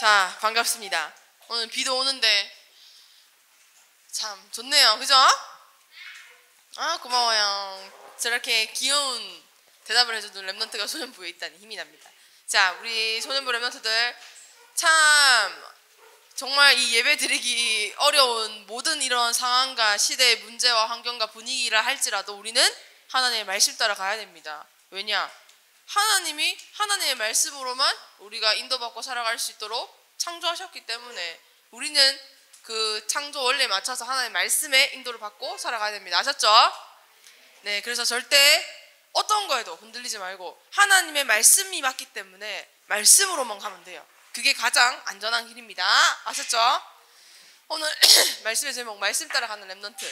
자, 반갑습니다. 오늘 비도 오는데 참 좋네요. 그죠? 아, 고마워요. 저렇게 귀여운 대답을 해주는 랩런트가 소년부에 있다니 힘이 납니다. 자, 우리 소년부 랩런트들 참 정말 이 예배 드리기 어려운 모든 이런 상황과 시대의 문제와 환경과 분위기를 할지라도 우리는 하나님의 말씀 따라 가야 됩니다. 왜냐? 하나님이 하나님의 말씀으로만 우리가 인도받고 살아갈 수 있도록 창조하셨기 때문에 우리는 그 창조 원리에 맞춰서 하나님의 말씀에 인도를 받고 살아가야 됩니다. 아셨죠? 네, 그래서 절대 어떤 거에도 흔들리지 말고 하나님의 말씀이 맞기 때문에 말씀으로만 가면 돼요. 그게 가장 안전한 길입니다. 아셨죠? 오늘 말씀의 제목 말씀 따라가는 Remnant.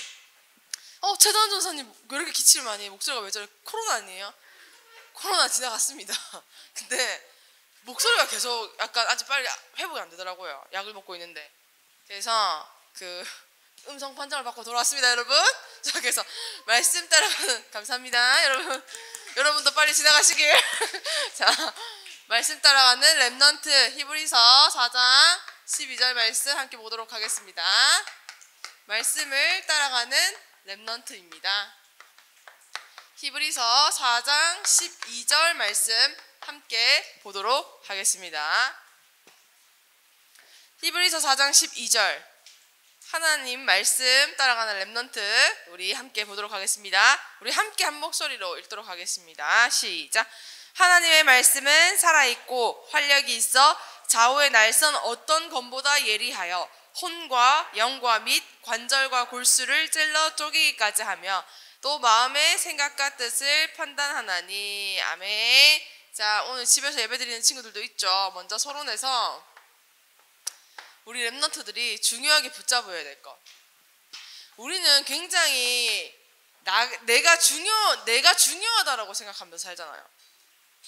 어, 최단 전사님 왜 이렇게 기침을 많이 해? 목소리가 왜 저래? 코로나 아니에요? 코로나 지나갔습니다. 근데 목소리가 계속 약간 아직 빨리 회복이 안 되더라고요. 약을 먹고 있는데. 그래서 그 음성 판정을 받고 돌아왔습니다, 여러분. 자, 그래서 말씀 따라가는 감사합니다, 여러분. 여러분도 빨리 지나가시길. 자, 말씀 따라가는 Remnant 히브리서 4장 12절 말씀 함께 보도록 하겠습니다. 말씀을 따라가는 Remnant입니다. 히브리서 4장 12절 말씀 함께 보도록 하겠습니다. 히브리서 4장 12절 하나님 말씀 따라가는 Remnant 우리 함께 보도록 하겠습니다. 우리 함께 한 목소리로 읽도록 하겠습니다. 시작. 하나님의 말씀은 살아있고 활력이 있어 좌우의 날선 어떤 검보다 예리하여 혼과 영과 및 관절과 골수를 찔러 쪼개기까지 하며 또 마음의 생각과 뜻을 판단하나니 아멘. 자 오늘 집에서 예배드리는 친구들도 있죠. 먼저 서론에서 우리 랩런트들이 중요하게 붙잡아야 될 것. 우리는 굉장히 나, 내가 중요 내가 중요하다라고 생각하면서 살잖아요.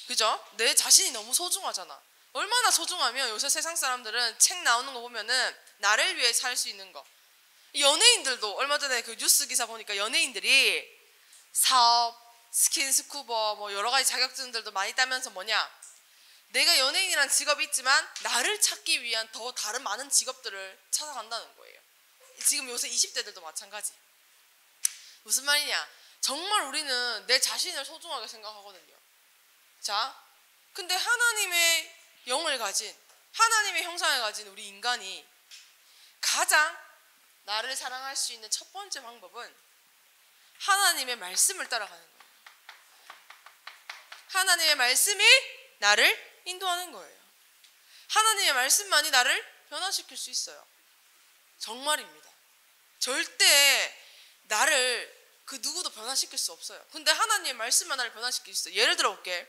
그죠? 내 자신이 너무 소중하잖아. 얼마나 소중하면 요새 세상 사람들은 책 나오는 거 보면은 나를 위해 살 수 있는 거. 연예인들도 얼마 전에 그 뉴스 기사 보니까 연예인들이 사업, 스킨스쿠버 뭐 여러 가지 자격증들도 많이 따면서 뭐냐 내가 연예인이란 직업이 있지만 나를 찾기 위한 더 다른 많은 직업들을 찾아간다는 거예요. 지금 요새 20대들도 마찬가지. 무슨 말이냐? 정말 우리는 내 자신을 소중하게 생각하거든요. 자, 근데 하나님의 영을 가진 하나님의 형상을 가진 우리 인간이 가장 나를 사랑할 수 있는 첫 번째 방법은 하나님의 말씀을 따라가는 거예요. 하나님의 말씀이 나를 인도하는 거예요. 하나님의 말씀만이 나를 변화시킬 수 있어요. 정말입니다. 절대 나를 그 누구도 변화시킬 수 없어요. 근데 하나님의 말씀만 나를 변화시킬 수 있어요. 예를 들어 볼게.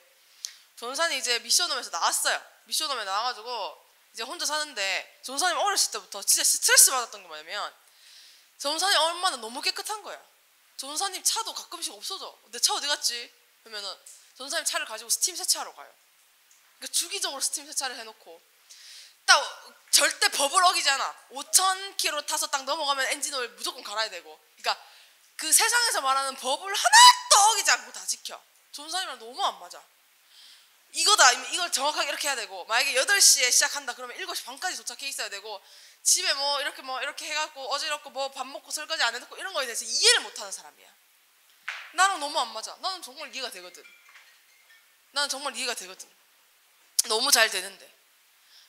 전사님이 이제 mission home에서 나왔어요. mission home에 나와가지고 이제 혼자 사는데 전사님 어렸을 때부터 진짜 스트레스 받았던 게 뭐냐면 전사님 얼마나 너무 깨끗한 거야. 전사님 차도 가끔씩 없어져. 내 차 어디 갔지? 그러면은 전사님 차를 가지고 스팀 세차하러 가요. 그러니까 주기적으로 스팀 세차를 해놓고 딱 절대 법을 어기지 않아. 5천 킬로 타서 딱 넘어가면 엔진 오일 무조건 갈아야 되고. 그러니까 그 세상에서 말하는 법을 하나도 어기지 않고 다 지켜. 전사님이랑 너무 안 맞아. 이거다. 이걸 정확하게 이렇게 해야 되고 만약에 8시에 시작한다 그러면 7시 반까지 도착해 있어야 되고 집에 뭐 이렇게 뭐 이렇게 해갖고 어지럽고 뭐 밥 먹고 설거지 안 해놓고 이런 거에 대해서 이해를 못하는 사람이야. 나랑 너무 안 맞아. 나는 정말 이해가 되거든. 나는 정말 이해가 되거든. 너무 잘 되는데.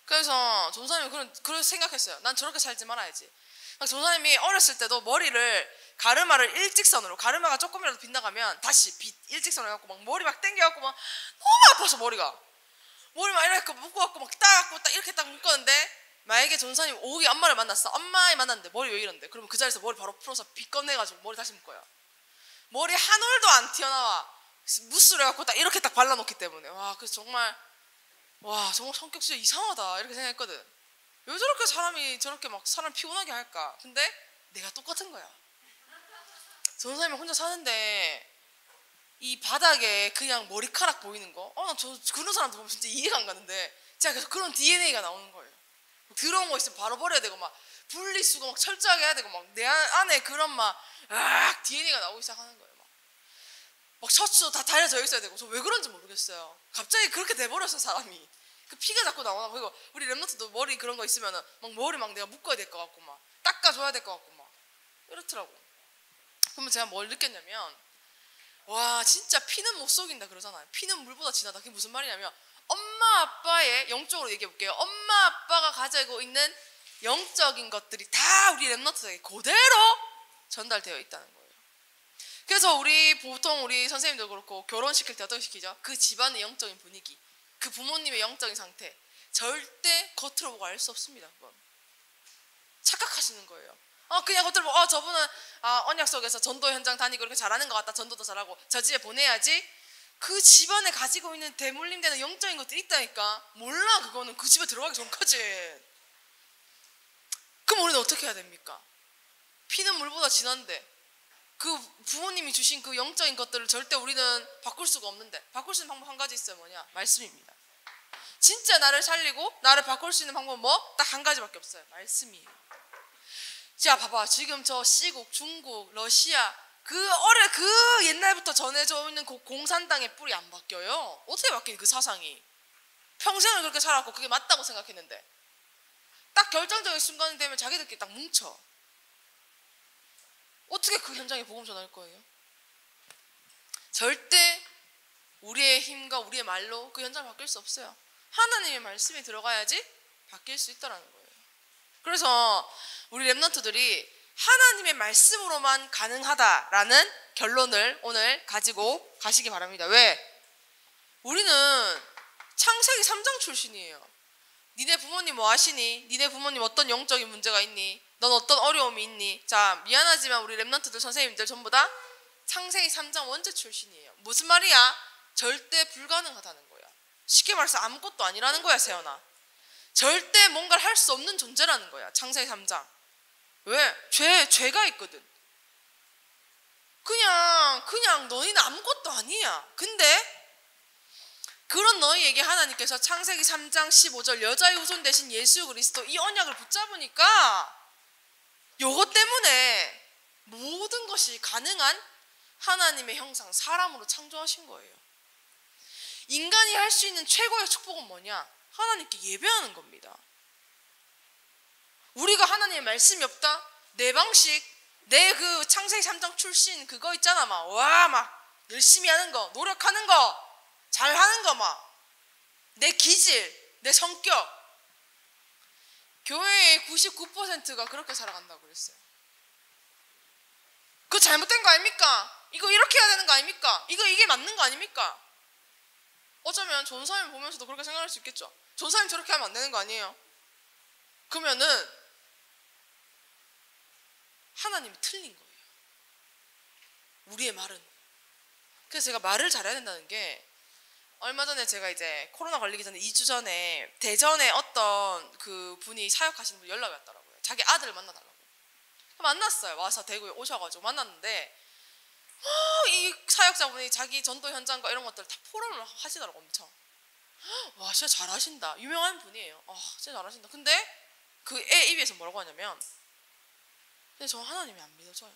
그래서 전사님이 그런 그런 생각했어요. 난 저렇게 살지 말아야지. 전사님이 어렸을 때도 머리를 가르마를 일직선으로 가르마가 조금이라도 빗나가면 다시 빗 일직선으로 해갖고 막 머리 막 당겨갖고 막 너무 아파서 머리가 머리 막 이렇게 묶어갖고 막 따갖고 딱 이렇게 딱 묶었는데 만약에 전사님 오기 엄마를 만났어. 엄마에 만났는데 머리 왜 이런데? 그러면 그 자리에서 머리 바로 풀어서 빗 꺼내가지고 머리 다시 묶어요. 머리 한 올도 안 튀어나와. 무스를 해갖고 딱 이렇게 딱 발라놓기 때문에. 와 그래서 정말 와 정말 성격 진짜 이상하다. 이렇게 생각했거든. 왜 저렇게 사람이 저렇게 막 사람 피곤하게 할까? 근데 내가 똑같은 거야. 전사님이 혼자 사는데 이 바닥에 그냥 머리카락 보이는 거? 어, 저 그런 사람들 보면 진짜 이해가 안 가는데 제가 계속 그런 DNA가 나오는 거예요 들어온 거 있으면 바로 버려야 되고 막 분리수거 막 철저하게 해야 되고 막 내 안에 그런 막 아, DNA가 나오기 시작하는 거예요 막, 막 셔츠도 다 달려져 있어야 되고 저 왜 그런지 모르겠어요 갑자기 그렇게 돼버렸어 사람이 그 피가 자꾸 나오나 그리고 우리 랩너트도 머리 그런 거 있으면은 막 머리 막 내가 묶어야 될 것 같고 막 닦아줘야 될 것 같고 막 이렇더라고. 그러면 제가 뭘 느꼈냐면 와 진짜 피는 못 속인다 그러잖아요. 피는 물보다 진하다. 그게 무슨 말이냐면 엄마 아빠의 영적으로 얘기해 볼게요. 엄마 아빠가 가지고 있는 영적인 것들이 다 우리 랩너트에게 그대로 전달되어 있다는 거예요. 그래서 우리 보통 우리 선생님들 그렇고 결혼시킬 때 어떻게 시키죠? 그 집안의 영적인 분위기, 그 부모님의 영적인 상태 절대 겉으로 보고 알 수 없습니다. 그건. 착각하시는 거예요. 어 그냥 겉으로 보고 어 저분은 아, 언약 속에서 전도 현장 다니고 이렇게 잘하는 것 같다. 전도도 잘하고 저 집에 보내야지. 그 집안에 가지고 있는 대물림되는 영적인 것들이 있다니까. 몰라 그거는 그 집에 들어가기 전까지. 그럼 우리는 어떻게 해야 됩니까? 피는 물보다 진한데 그 부모님이 주신 그 영적인 것들을 절대 우리는 바꿀 수가 없는데 바꿀 수 있는 방법 한 가지 있어요 뭐냐 말씀입니다 진짜 나를 살리고 나를 바꿀 수 있는 방법은 뭐? 딱 한 가지밖에 없어요 말씀이에요 자 봐봐 지금 저 시국 중국 러시아 그 어려 그 옛날부터 전해져 있는 그 공산당의 뿌리 안 바뀌어요 어떻게 바뀌니 그 사상이 평생을 그렇게 살았고 그게 맞다고 생각했는데 딱 결정적인 순간이 되면 자기들끼리 딱 뭉쳐 어떻게 그 현장에 복음 전할 거예요? 절대 우리의 힘과 우리의 말로 그 현장을 바뀔 수 없어요. 하나님의 말씀이 들어가야지 바뀔 수 있다라는 거예요. 그래서 우리 랩런트들이 하나님의 말씀으로만 가능하다라는 결론을 오늘 가지고 가시기 바랍니다. 왜? 우리는 창세기 3장 출신이에요. 니네 부모님 뭐 하시니? 니네 부모님 어떤 영적인 문제가 있니? 넌 어떤 어려움이 있니? 자, 미안하지만 우리 랩런트들 선생님들 전부 다 창세기 3장 원제 출신이에요. 무슨 말이야? 절대 불가능하다는 거야. 쉽게 말해서 아무것도 아니라는 거야, 세연아. 절대 뭔가를 할 수 없는 존재라는 거야. 창세기 3장. 왜? 죄, 죄가 있거든. 그냥, 그냥 너희는 아무것도 아니야. 근데 그런 너희에게 하나님께서 창세기 3장 15절 여자의 후손 대신 예수 그리스도 이 언약을 붙잡으니까 요것 때문에 모든 것이 가능한 하나님의 형상 사람으로 창조하신 거예요. 인간이 할 수 있는 최고의 축복은 뭐냐? 하나님께 예배하는 겁니다. 우리가 하나님의 말씀이 없다? 내 방식, 내 그 창세기 3장 출신 그거 있잖아 막 와 막 열심히 하는 거, 노력하는 거, 잘하는 거 막. 내 기질, 내 성격. 교회의 99%가 그렇게 살아간다고 그랬어요. 그거 잘못된 거 아닙니까? 이거 이렇게 해야 되는 거 아닙니까? 이거 이게 맞는 거 아닙니까? 어쩌면 전사님 보면서도 그렇게 생각할 수 있겠죠. 전사님 저렇게 하면 안 되는 거 아니에요? 그러면은 하나님이 틀린 거예요. 우리의 말은. 그래서 제가 말을 잘해야 된다는 게 얼마 전에 제가 이제 코로나 걸리기 전에 2주 전에 대전에 어떤 그 분이 사역하시는 분 연락이 왔더라고요. 자기 아들을 만나달라고. 만났어요. 와서 대구에 오셔가지고 만났는데 어, 이 사역자분이 자기 전도 현장과 이런 것들 다 포럼을 하시더라고 엄청. 와 진짜 잘하신다. 유명한 분이에요. 아 진짜 잘하신다. 근데 그 애 입에서 뭐라고 하냐면 근데 저 하나님이 안 믿어져요.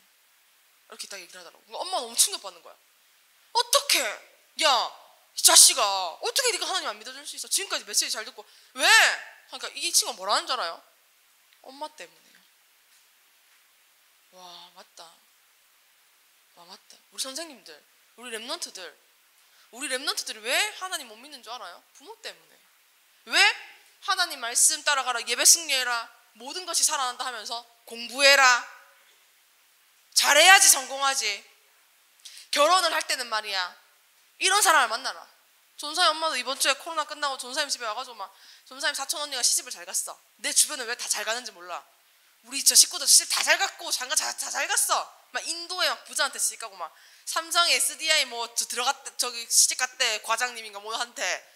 이렇게 딱 얘기를 하더라고. 엄마 너무 충격받는 거야. 어떻게? 야 이 자식아 어떻게 네가 하나님 안 믿어줄 수 있어? 지금까지 메시지 잘 듣고 왜? 그러니까 이 친구가 뭐라는 줄 알아요? 엄마 때문에요. 와 맞다. 와 맞다. 우리 선생님들, 우리 랩런트들, 우리 랩런트들이 왜 하나님 못 믿는 줄 알아요? 부모 때문에. 왜 하나님 말씀 따라가라 예배 승리해라 모든 것이 살아난다 하면서 공부해라 잘해야지 성공하지 결혼을 할 때는 말이야 이런 사람을 만나라. 존사님 엄마도 이번 주에 코로나 끝나고 존사님 집에 와가지고 막 존사님 사촌 언니가 시집을 잘 갔어. 내 주변에 왜다 잘 가는지 몰라. 우리 저 식구들 시집 다 잘 갔고 장가 다잘 갔어. 막 인도에 막 부자한테 시집 가고 막 삼성 SDI 뭐 들어갔대 저기 시집 갔대 과장님인가 뭐한테.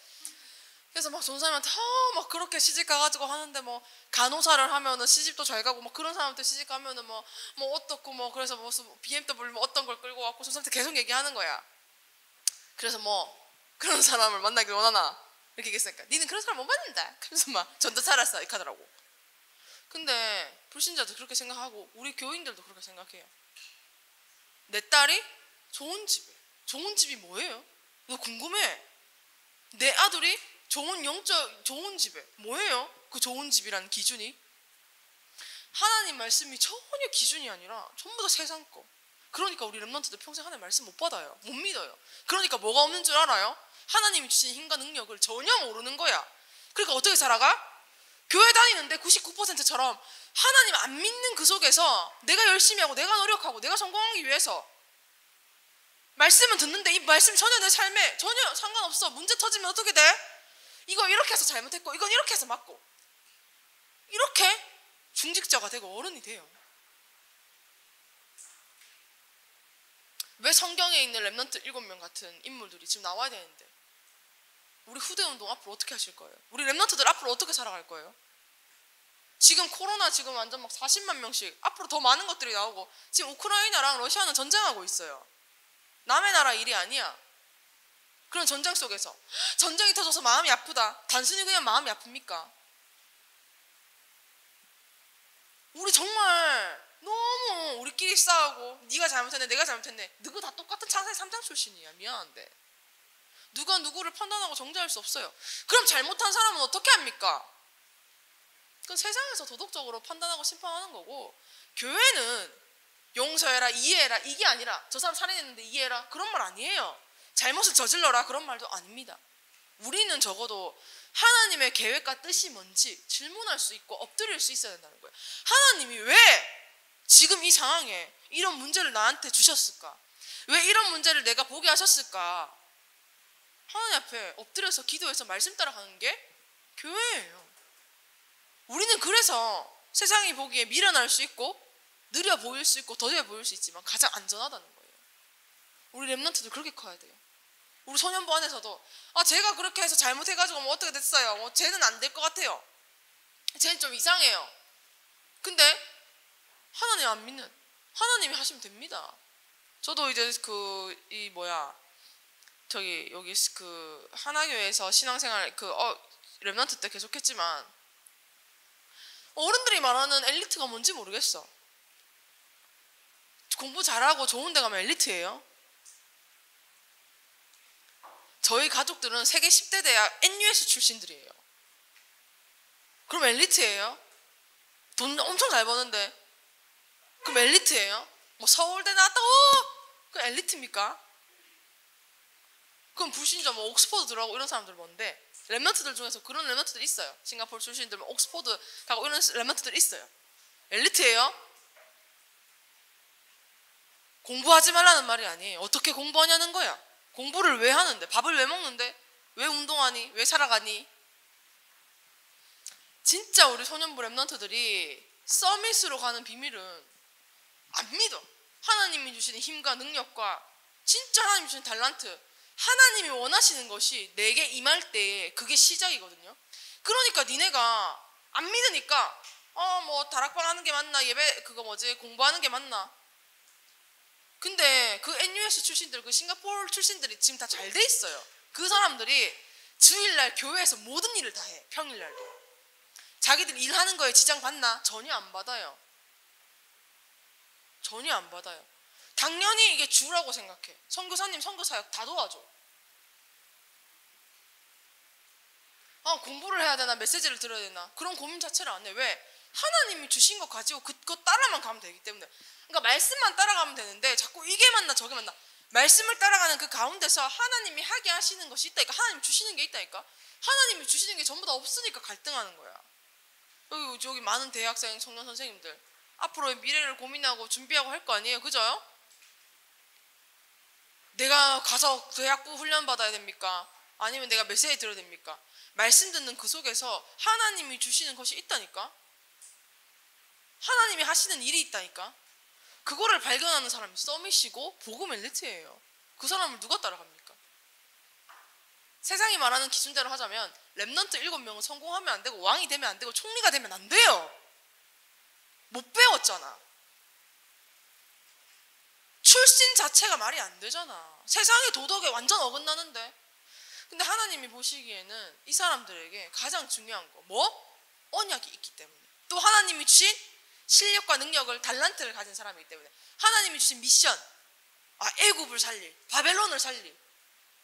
그래서 막 존사님한테 어, 막 그렇게 시집 가가지고 하는데 뭐 간호사를 하면은 시집도 잘 가고 막 그런 사람한테 시집 가면은 뭐뭐 뭐 어떻고 뭐 그래서 무슨 BMW 뭐 어떤 걸 끌고 왔고 존사한테 계속 얘기하는 거야. 그래서 뭐 그런 사람을 만나길 원하나? 이렇게 얘기했으니까. 니는 그런 사람 못 만난다. 그래서 막 전도 살았어 이렇게 하더라고. 근데 불신자도 그렇게 생각하고 우리 교인들도 그렇게 생각해요. 내 딸이 좋은 집에 좋은 집이 뭐예요? 너 궁금해? 내 아들이 좋은 영적 좋은 집에 뭐예요? 그 좋은 집이라는 기준이 하나님 말씀이 전혀 기준이 아니라 전부 다 세상 거. 그러니까 우리 렘넌트들 평생 하나님 말씀 못 받아요. 못 믿어요. 그러니까 뭐가 없는 줄 알아요? 하나님이 주신 힘과 능력을 전혀 모르는 거야. 그러니까 어떻게 살아가? 교회 다니는데 99%처럼 하나님 안 믿는 그 속에서 내가 열심히 하고 내가 노력하고 내가 성공하기 위해서 말씀은 듣는데 이 말씀 전혀 내 삶에 전혀 상관없어. 문제 터지면 어떻게 돼? 이거 이렇게 해서 잘못했고 이건 이렇게 해서 맞고 이렇게 중직자가 되고 어른이 돼요. 왜 성경에 있는 랩런트 일곱 명 같은 인물들이 지금 나와야 되는데 우리 후대 운동 앞으로 어떻게 하실 거예요? 우리 랩런트들 앞으로 어떻게 살아갈 거예요? 지금 코로나 지금 완전 막 40만 명씩 앞으로 더 많은 것들이 나오고 지금 우크라이나랑 러시아는 전쟁하고 있어요. 남의 나라 일이 아니야. 그런 전쟁 속에서. 전쟁이 터져서 마음이 아프다. 단순히 그냥 마음이 아픕니까? 우리 정말 너무 우리끼리 싸우고 네가 잘못했네 내가 잘못했네. 누구 다 똑같은 창세 3장 출신이야. 미안한데. 누가 누구를 판단하고 정죄할 수 없어요. 그럼 잘못한 사람은 어떻게 합니까? 그건 세상에서 도덕적으로 판단하고 심판하는 거고 교회는 용서해라 이해해라. 이게 아니라 저 사람 살인했는데 이해해라. 그런 말 아니에요 잘못을 저질러라 그런 말도 아닙니다 우리는 적어도 하나님의 계획과 뜻이 뭔지 질문할 수 있고 엎드릴 수 있어야 된다는 거예요. 하나님이 왜 지금 이 상황에 이런 문제를 나한테 주셨을까? 왜 이런 문제를 내가 보게 하셨을까? 하나님 앞에 엎드려서 기도해서 말씀 따라가는 게 교회예요. 우리는 그래서 세상이 보기에 미련할 수 있고 느려 보일 수 있고 더뎌 보일 수 있지만 가장 안전하다는 거예요. 우리 랩런트들 그렇게 커야 돼요. 우리 소년부 안에서도 아 제가 그렇게 해서 잘못해가지고 뭐 어떻게 됐어요. 뭐 쟤는 안 될 것 같아요. 쟤는 좀 이상해요. 근데 하나님 안 믿는 하나님이 하시면 됩니다. 저도 이제 그 이 뭐야 저기 여기 그 하나교회에서 신앙생활 그 어, 렘넌트 때 계속했지만 어른들이 말하는 엘리트가 뭔지 모르겠어. 공부 잘하고 좋은 데 가면 엘리트예요. 저희 가족들은 세계 10대 대학 NUS 출신들이에요. 그럼 엘리트예요? 돈 엄청 잘 버는데. 그럼 엘리트예요? 뭐 서울대 나왔다고? 그 엘리트입니까? 그럼 불신자 뭐 옥스퍼드 들어가고 이런 사람들 뭔데? Remnant들 중에서 그런 Remnant들 있어요. 싱가포르 출신들 뭐 옥스퍼드 가고 이런 Remnant들 있어요. 엘리트예요? 공부하지 말라는 말이 아니에요. 어떻게 공부하냐는 거야. 공부를 왜 하는데? 밥을 왜 먹는데? 왜 운동하니? 왜 살아가니? 진짜 우리 소년부 랩런트들이 서밋으로 가는 비밀은 안 믿어. 하나님이 주시는 힘과 능력과 진짜 하나님이 주신 달란트 하나님이 원하시는 것이 내게 임할 때 그게 시작이거든요. 그러니까 니네가 안 믿으니까 어 뭐 다락방 하는 게 맞나 예배 그거 뭐지 공부하는 게 맞나 근데 그 NUS 출신들, 그 싱가포르 출신들이 지금 다 잘 돼 있어요. 그 사람들이 주일날 교회에서 모든 일을 다 해. 평일날도. 자기들 일하는 거에 지장 받나? 전혀 안 받아요. 전혀 안 받아요. 당연히 이게 주라고 생각해. 선교사님, 선교사역 다 도와줘. 아, 공부를 해야 되나? 메시지를 들어야 되나? 그런 고민 자체를 안 해. 왜? 하나님이 주신 거 가지고 그거 따라만 가면 되기 때문에. 그러니까 말씀만 따라가면 되는데 자꾸 이게 맞나 저게 맞나. 말씀을 따라가는 그 가운데서 하나님이 하게 하시는 것이 있다니까. 하나님 주시는 게 있다니까. 하나님이 주시는 게 전부 다 없으니까 갈등하는 거야. 여기 저기 많은 대학생 청년 선생님들 앞으로의 미래를 고민하고 준비하고 할 거 아니에요, 그죠? 내가 가서 대학부 훈련 받아야 됩니까? 아니면 내가 메시지 들어야 됩니까? 말씀 듣는 그 속에서 하나님이 주시는 것이 있다니까. 하나님이 하시는 일이 있다니까. 그거를 발견하는 사람이 summit이고 복음 엘리트예요. 그 사람을 누가 따라갑니까? 세상이 말하는 기준대로 하자면 Remnant 일곱 명은 성공하면 안 되고 왕이 되면 안 되고 총리가 되면 안 돼요. 못 배웠잖아. 출신 자체가 말이 안 되잖아. 세상의 도덕에 완전 어긋나는데. 근데 하나님이 보시기에는 이 사람들에게 가장 중요한 거 뭐? 언약이 있기 때문에. 또 하나님이 주신 실력과 능력을 달란트를 가진 사람이기 때문에 하나님이 주신 미션 아 애굽을 살릴 바벨론을 살릴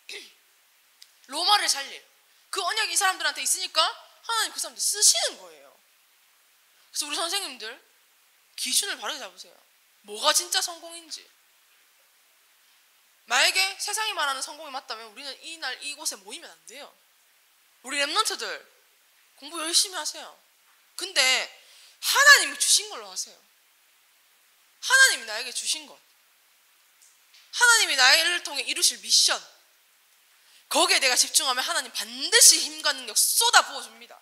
로마를 살릴 그 언약이 이 사람들한테 있으니까 하나님 그 사람들 쓰시는 거예요. 그래서 우리 선생님들 기준을 바르게 잡으세요. 뭐가 진짜 성공인지. 만약에 세상이 말하는 성공이 맞다면 우리는 이날 이곳에 모이면 안 돼요. 우리 랩런트들 공부 열심히 하세요. 근데 하나님이 주신 걸로 하세요. 하나님이 나에게 주신 것. 하나님이 나를 통해 이루실 미션. 거기에 내가 집중하면 하나님 반드시 힘과 능력 쏟아 부어줍니다.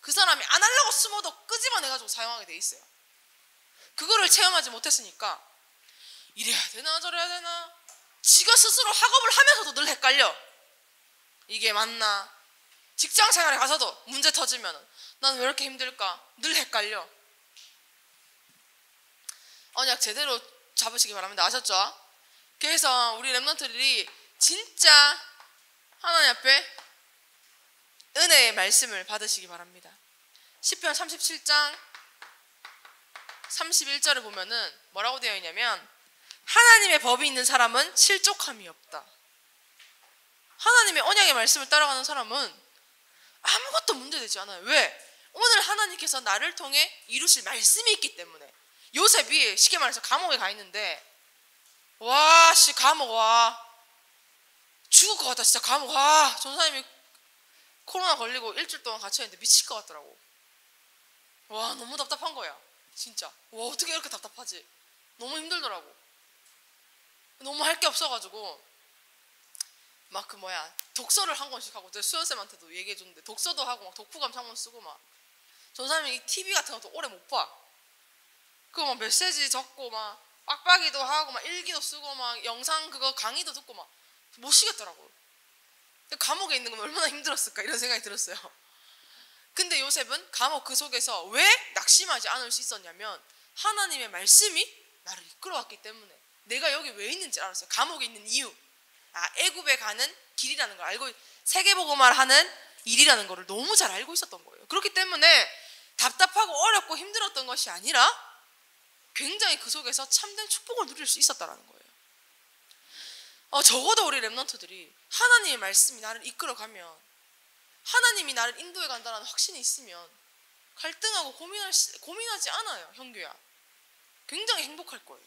그 사람이 안 하려고 숨어도 끄집어내가지고 사용하게 돼 있어요. 그거를 체험하지 못했으니까 이래야 되나 저래야 되나 지가 스스로 학업을 하면서도 늘 헷갈려. 이게 맞나? 직장 생활에 가서도 문제 터지면 난 왜 이렇게 힘들까? 늘 헷갈려. 언약 제대로 잡으시기 바랍니다. 아셨죠? 그래서 우리 랩런트들이 진짜 하나님 앞에 은혜의 말씀을 받으시기 바랍니다. 10편 37장 31절을 보면은 뭐라고 되어 있냐면 하나님의 법이 있는 사람은 실족함이 없다. 하나님의 언약의 말씀을 따라가는 사람은 아무것도 문제되지 않아요. 왜? 오늘 하나님께서 나를 통해 이루실 말씀이 있기 때문에 요셉이 쉽게 말해서 감옥에 가 있는데 와, 씨 감옥 와. 죽을 것 같다. 진짜 감옥 와. 전사님이 코로나 걸리고 일주일 동안 갇혀 있는데 미칠 것 같더라고. 와, 너무 답답한 거야. 진짜. 와, 어떻게 이렇게 답답하지? 너무 힘들더라고. 너무 할 게 없어가지고 막 그 뭐야 독서를 한 권씩 하고 제 수연쌤한테도 얘기해 줬는데 독서도 하고 막 독후감 창문 쓰고 막 전사님이 TV 같은 것도 오래 못 봐. 그거 막 메시지 적고 막 빡빡이도 하고 막 일기도 쓰고 막 영상 그거 강의도 듣고 막 못 쉬겠더라고. 감옥에 있는 건 얼마나 힘들었을까 이런 생각이 들었어요. 근데 요셉은 감옥 그 속에서 왜 낙심하지 않을 수 있었냐면 하나님의 말씀이 나를 이끌어왔기 때문에 내가 여기 왜 있는지 알았어요. 감옥에 있는 이유. 아, 애굽에 가는 길이라는 걸 알고 세계보고말 하는 일이라는 것을 너무 잘 알고 있었던 거예요. 그렇기 때문에 답답하고 어렵고 힘들었던 것이 아니라 굉장히 그 속에서 참된 축복을 누릴 수 있었다라는 거예요. 어, 적어도 우리 랩런트들이 하나님의 말씀이 나를 이끌어가면 하나님이 나를 인도해 간다는 확신이 있으면 갈등하고 고민할, 고민하지 않아요, 형규야. 굉장히 행복할 거예요.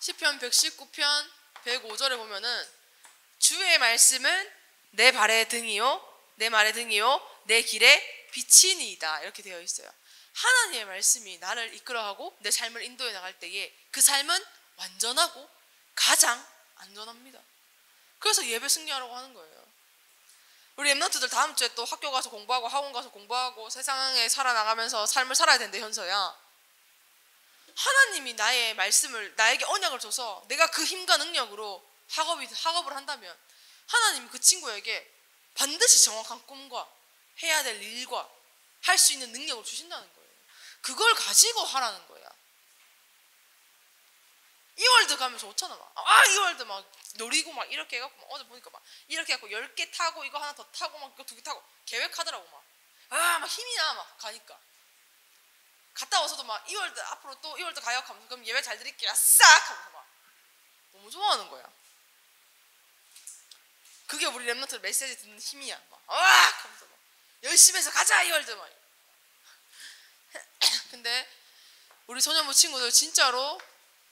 시편 119편 105절에 보면은 주의 말씀은 내 발의 등이요 내 말의 등이요 내 길에 빛이니이다 이렇게 되어 있어요. 하나님의 말씀이 나를 이끌어가고 내 삶을 인도해 나갈 때에 그 삶은 완전하고 가장 안전합니다. 그래서 예배 승리하라고 하는 거예요. 우리 엠런트들 다음 주에 또 학교 가서 공부하고 학원 가서 공부하고 세상에 살아나가면서 삶을 살아야 되는데 현서야. 하나님이 나의 말씀을 나에게 언약을 줘서 내가 그 힘과 능력으로 학업이 학업을 한다면 하나님이 그 친구에게 반드시 정확한 꿈과 해야 될 일과 할 수 있는 능력을 주신다는 거예요. 그걸 가지고 하라는 거야. 이월드 가면 좋잖아. 막. 아, 이월드 막 노리고 막 이렇게 해갖고 막 어제 보니까 막 이렇게 해갖고 10개 타고 이거 하나 더 타고 막 이거 두 개 타고 계획하더라고 막. 아, 막 힘이 나 막 가니까. 갔다 와서도 막 이월드 앞으로 또 이월드 가요 하면서 그럼 예배 잘 드릴게요. 싹 하면서 막 너무 좋아하는 거야. 그게 우리 Remnant 메시지 듣는 힘이야. 막, 아! 하면서 막 열심히 해서 가자 이월드 막. 근데 우리 소년부 친구들 진짜로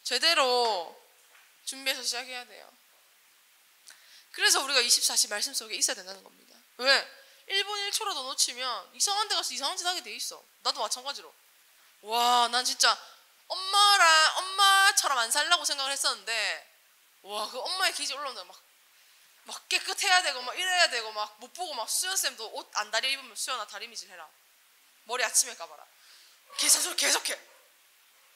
제대로 준비해서 시작해야 돼요. 그래서 우리가 24시 말씀 속에 있어야 된다는 겁니다. 왜? 1분 1초라도 놓치면 이상한 데 가서 이상한 짓 하게 돼 있어. 나도 마찬가지로. 와, 난 진짜 엄마랑 엄마처럼 안 살라고 생각을 했었는데 와, 그 엄마의 기질 올라온다. 막, 막 깨끗해야 되고 막 이래야 되고 막 못 보고 막 수연쌤도 옷 안 다리 입으면 수연아 다리 미질 해라. 머리 아침에 감아라. 계속 계속해.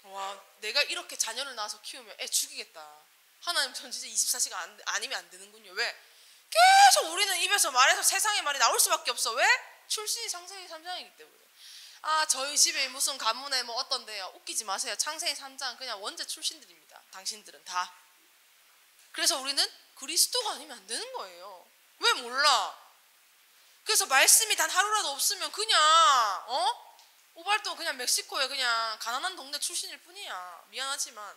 와, 내가 이렇게 자녀를 낳아서 키우면 애 죽이겠다. 하나님 전 진짜 24시간 안, 아니면 안 되는군요. 왜? 계속 우리는 입에서 말해서 세상의 말이 나올 수밖에 없어. 왜? 출신이 창세기 3장이기 때문에. 아, 저희 집에 무슨 가문에 뭐 어떤데요. 웃기지 마세요. 창세기 3장 그냥 원죄 출신들입니다. 당신들은 다. 그래서 우리는 그리스도가 아니면 안 되는 거예요. 왜 몰라? 그래서 말씀이 단 하루라도 없으면 그냥 어? 오발도 그냥 멕시코에 그냥 가난한 동네 출신일 뿐이야. 미안하지만.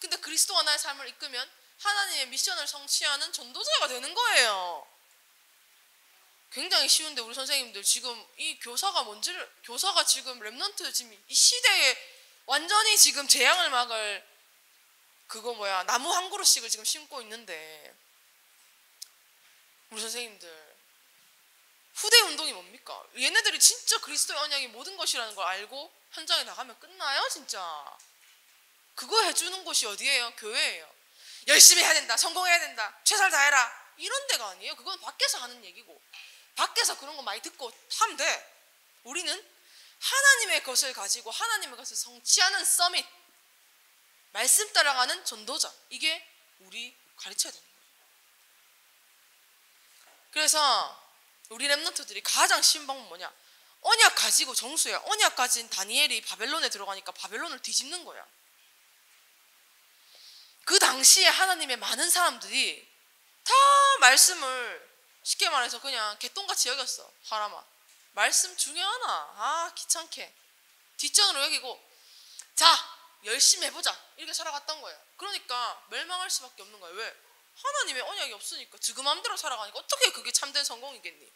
근데 그리스도가 나의 삶을 이끌면 하나님의 미션을 성취하는 전도자가 되는 거예요. 굉장히 쉬운데 우리 선생님들 지금 이 교사가 뭔지를 교사가 지금 Remnant 지금 이 시대에 완전히 지금 재앙을 막을 그거 뭐야 나무 한 그루씩을 지금 심고 있는데 우리 선생님들 후대 운동이 뭡니까? 얘네들이 진짜 그리스도의 언약이 모든 것이라는 걸 알고 현장에 나가면 끝나요 진짜? 그거 해주는 곳이 어디예요? 교회예요. 열심히 해야 된다 성공해야 된다 최선을 다해라. 이런 데가 아니에요. 그건 밖에서 하는 얘기고. 밖에서 그런 거 많이 듣고 하면 돼. 우리는 하나님의 것을 가지고 하나님의 것을 성취하는 서밋 말씀 따라가는 전도자. 이게 우리 가르쳐야 되는 거예요. 그래서 우리 랩런트들이 가장 쉬운 방법은 뭐냐? 언약 가지고 정수야 언약 가진 다니엘이 바벨론에 들어가니까 바벨론을 뒤집는 거야. 그 당시에 하나님의 많은 사람들이 다 말씀을 쉽게 말해서 그냥 개똥같이 여겼어. 사람아 말씀 중요하나? 아 귀찮게. 뒷전으로 여기고 자 열심히 해보자. 이렇게 살아갔던 거예요 그러니까 멸망할 수밖에 없는 거예요 왜? 하나님의 언약이 없으니까 지금 마음대로 살아가니까 어떻게 그게 참된 성공이겠니?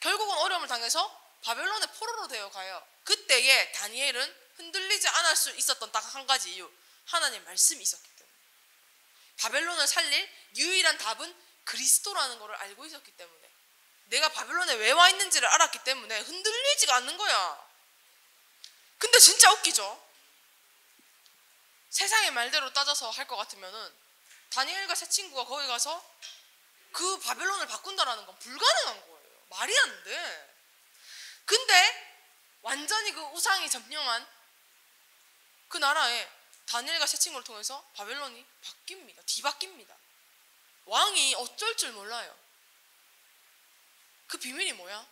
결국은 어려움을 당해서 바벨론의 포로로 되어 가요. 그때에 다니엘은 흔들리지 않을 수 있었던 딱 한 가지 이유 하나님 말씀이 있었기 때문에. 바벨론을 살릴 유일한 답은 그리스도라는 것을 알고 있었기 때문에. 내가 바벨론에 왜 와 있는지를 알았기 때문에 흔들리지가 않는 거야. 근데 진짜 웃기죠? 세상의 말대로 따져서 할 것 같으면은 다니엘과 세 친구가 거기 가서 그 바벨론을 바꾼다라는 건 불가능한 거예요. 말이 안 돼. 근데 완전히 그 우상이 점령한 그 나라에 다니엘과 세 친구를 통해서 바벨론이 바뀝니다. 뒤바뀝니다. 왕이 어쩔 줄 몰라요. 그 비밀이 뭐야?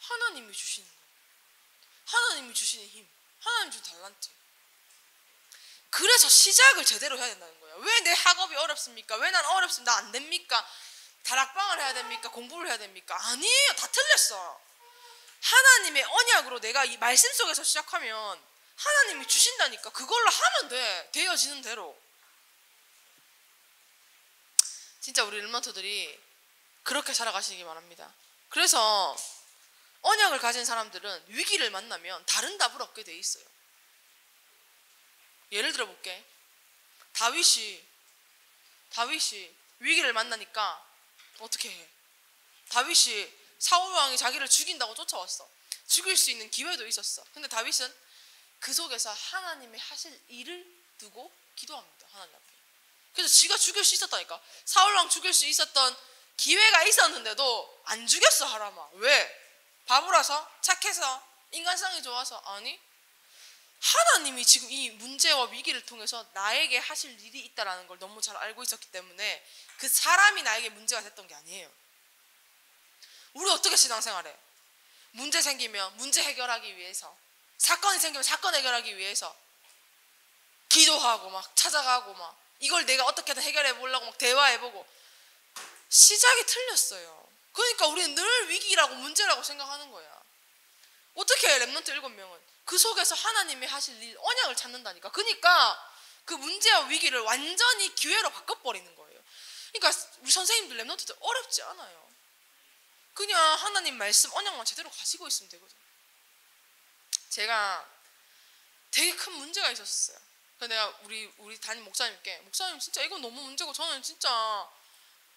하나님이 주시는 거. 하나님이 주시는 힘. 하나님 준 달란트. 그래서 시작을 제대로 해야 된다는 거예요. 왜 내 학업이 어렵습니까? 왜 난 어렵습니다. 안 됩니까? 다락방을 해야 됩니까? 공부를 해야 됩니까? 아니에요. 다 틀렸어. 하나님의 언약으로 내가 이 말씀 속에서 시작하면 하나님이 주신다니까. 그걸로 하면 돼. 되어지는 대로. 진짜 우리 르마토들이 그렇게 살아가시기 바랍니다. 그래서 언약을 가진 사람들은 위기를 만나면 다른 답을 얻게 돼 있어요. 예를 들어 볼게. 다윗이 다윗이 위기를 만나니까 어떻게 해? 다윗이 사울 왕이 자기를 죽인다고 쫓아왔어. 죽일 수 있는 기회도 있었어. 근데 다윗은 그 속에서 하나님이 하실 일을 두고 기도합니다. 하나님 앞에. 그래서 지가 죽일 수 있었다니까. 사울 왕 죽일 수 있었던 기회가 있었는데도 안 죽였어 하라마. 왜? 바보라서 착해서 인간성이 좋아서 아니 하나님이 지금 이 문제와 위기를 통해서 나에게 하실 일이 있다라는 걸 너무 잘 알고 있었기 때문에 그 사람이 나에게 문제가 됐던 게 아니에요. 우리 어떻게 신앙생활해? 문제 생기면 문제 해결하기 위해서 사건이 생기면 사건 해결하기 위해서 기도하고 막 찾아가고 막 이걸 내가 어떻게든 해결해 보려고 막 대화해 보고 시작이 틀렸어요. 그러니까 우리는 늘 위기라고 문제라고 생각하는 거야. 어떻게 해 랩런트 일곱 명은 그 속에서 하나님이 하실 일 언약을 찾는다니까. 그러니까 그 문제와 위기를 완전히 기회로 바꿔버리는 거예요. 그러니까 우리 선생님들 랩런트들 어렵지 않아요. 그냥 하나님 말씀 언약만 제대로 가지고 있으면 되거든. 제가 되게 큰 문제가 있었어요. 그래서 내가 우리 우리 담임 목사님께 목사님 진짜 이건 너무 문제고 저는 진짜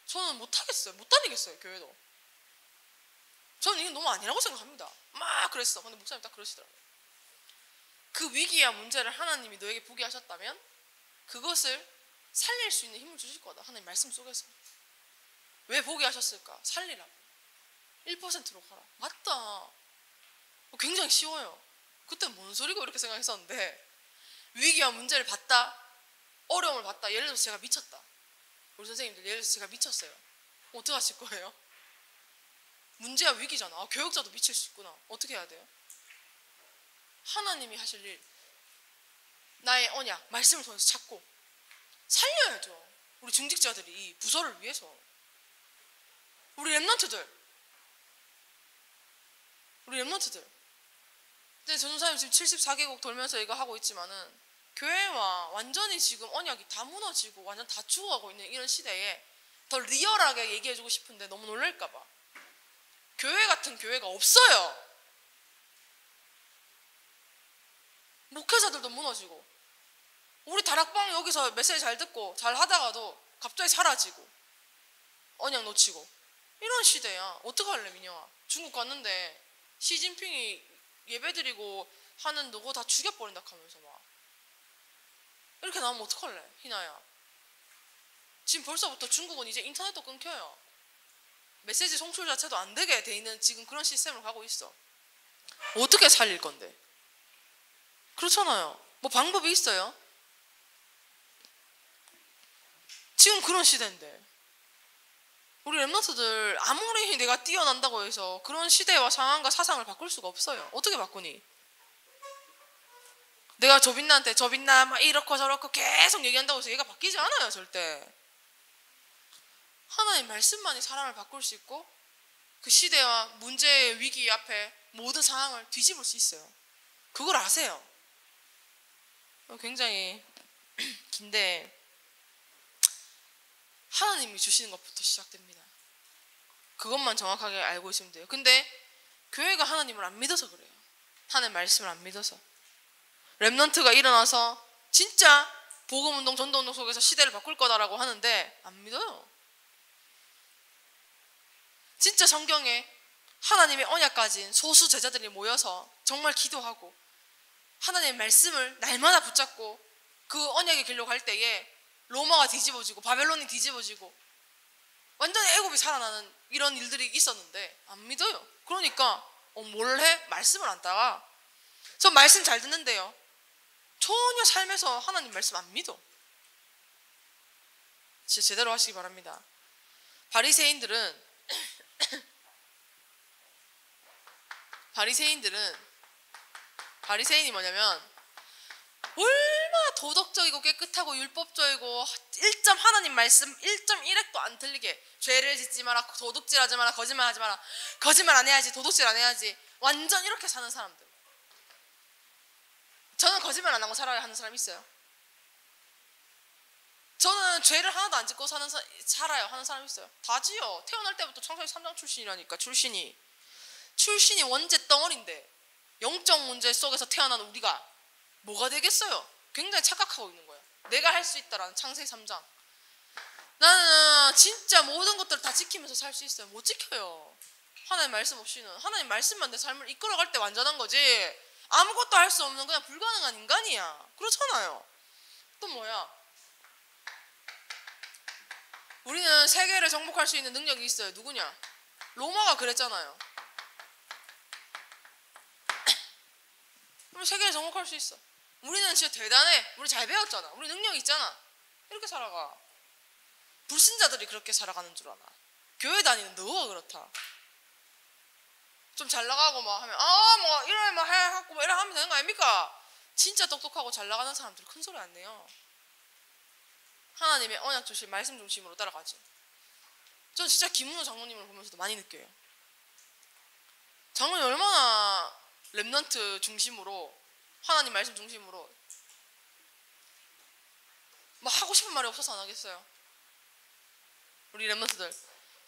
저는 못 하겠어요. 못 다니겠어요 교회도. 저는 이게 너무 아니라고 생각합니다. 막 그랬어. 근데 목사님 딱 그러시더라고요. 그 위기와 문제를 하나님이 너에게 보게 하셨다면 그것을 살릴 수 있는 힘을 주실 거다. 하나님 말씀 속에서. 왜 보게 하셨을까? 살리라고. 1%로 가라. 맞다. 굉장히 쉬워요. 그때 뭔 소리고 이렇게 생각했었는데 위기와 문제를 봤다. 어려움을 봤다. 예를 들어서 제가 미쳤다. 우리 선생님들 예를 들어서 제가 미쳤어요. 어떻게 하실 거예요? 문제와 위기잖아. 아, 교육자도 미칠 수 있구나. 어떻게 해야 돼요? 하나님이 하실 일, 나의 언약, 말씀을 통해서 찾고 살려야죠. 우리 중직자들이 이 부서를 위해서. 우리 랩런트들, 우리 랩런트들. 근데 전도사님 지금 74개국 돌면서 이거 하고 있지만은 교회와 완전히 지금 언약이 다 무너지고 완전 다 죽어가고 있는 이런 시대에 더 리얼하게 얘기해주고 싶은데 너무 놀랄까봐 교회 같은 교회가 없어요. 목회자들도 무너지고 우리 다락방 여기서 메시지 잘 듣고 잘 하다가도 갑자기 사라지고 언약 놓치고. 이런 시대야. 어떡할래 민영아? 중국 갔는데 시진핑이 예배드리고 하는 누구 다 죽여버린다 하면서 막. 이렇게 나오면 어떡할래 희나야? 지금 벌써부터 중국은 이제 인터넷도 끊겨요. 메시지 송출 자체도 안 되게 돼 있는 지금 그런 시스템을 가고 있어. 어떻게 살릴 건데 그렇잖아요 뭐 방법이 있어요 지금 그런 시대인데 우리 랩너트들 아무리 내가 뛰어난다고 해서 그런 시대와 상황과 사상을 바꿀 수가 없어요. 어떻게 바꾸니? 내가 조빈나한테 조빈나 막 이렇고 저렇고 계속 얘기한다고 해서 얘가 바뀌지 않아요 절대. 하나님 말씀만이 사람을 바꿀 수 있고 그 시대와 문제의 위기 앞에 모든 상황을 뒤집을 수 있어요. 그걸 아세요. 굉장히 긴데 하나님이 주시는 것부터 시작됩니다. 그것만 정확하게 알고 있으면 돼요. 근데 교회가 하나님을 안 믿어서 그래요. 하나님 말씀을 안 믿어서. 랩넌트가 일어나서 진짜 복음운동, 전도운동 속에서 시대를 바꿀 거다라고 하는데 안 믿어요. 진짜 성경에 하나님의 언약 가진 소수 제자들이 모여서 정말 기도하고 하나님의 말씀을 날마다 붙잡고 그 언약의 길로 갈 때에 로마가 뒤집어지고 바벨론이 뒤집어지고 완전히 애굽이 살아나는 이런 일들이 있었는데 안 믿어요. 그러니까 어, 뭘 해? 말씀을 안 따가. 저 말씀 잘 듣는데요. 전혀 삶에서 하나님 말씀 안 믿어. 진짜 제대로 하시기 바랍니다. 바리새인들은 바리새인들은 바리새인이 뭐냐면 얼마나 도덕적이고 깨끗하고 율법적이고 1점 하나님 말씀 1.1핵도 안 틀리게 죄를 짓지 마라 도둑질하지 마라 거짓말하지 마라. 거짓말 안 해야지 도둑질 안 해야지. 완전 이렇게 사는 사람들. 저는 거짓말 안 하고 살아야 하는 사람 있어요. 저는 죄를 하나도 안 짓고 사는 사, 살아요 하는 사람 있어요. 다지요. 태어날 때부터 창세기 3장 출신이라니까 출신이. 출신이 원죄 덩어리인데 영적 문제 속에서 태어난 우리가 뭐가 되겠어요? 굉장히 착각하고 있는 거예요. 내가 할 수 있다라는 창세기 3장. 나는 진짜 모든 것들을 다 지키면서 살 수 있어요. 못 지켜요. 하나님 말씀 없이는. 하나님 말씀만 내 삶을 이끌어갈 때 완전한 거지. 아무것도 할 수 없는 그냥 불가능한 인간이야. 그렇잖아요. 또 뭐야? 우리는 세계를 정복할 수 있는 능력이 있어요. 누구냐? 로마가 그랬잖아요. 우리 세계를 정복할 수 있어. 우리는 진짜 대단해. 우리 잘 배웠잖아. 우리 능력 있잖아. 이렇게 살아가. 불신자들이 그렇게 살아가는 줄 아나. 교회 다니는 너가 그렇다. 좀 잘 나가고 막 하면 아뭐 이러면 뭐 해갖고 뭐 이래 하면 되는 거 아닙니까? 진짜 똑똑하고 잘 나가는 사람들 큰 소리 안 내요. 하나님의 언약 중심, 말씀 중심으로 따라가지. 전 진짜 김문호 장로님을 보면서도 많이 느껴요. 장로님 얼마나 Remnant 중심으로 하나님 말씀 중심으로 뭐 하고 싶은 말이 없어서 안 하겠어요. 우리 Remnant들.